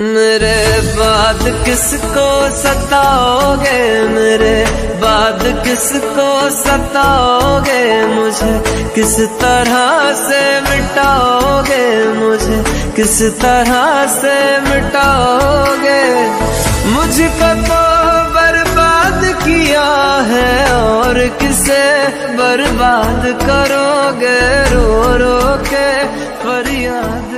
मेरे बाद किसको सताओगे? मेरे बाद किसको सताओगे मुझे? किस तरह से मिटाओगे मुझे? किस तरह से मिटाओगे? मुझको तो बर्बाद किया है और किसे बर्बाद करोगे? रो रो के फरियाद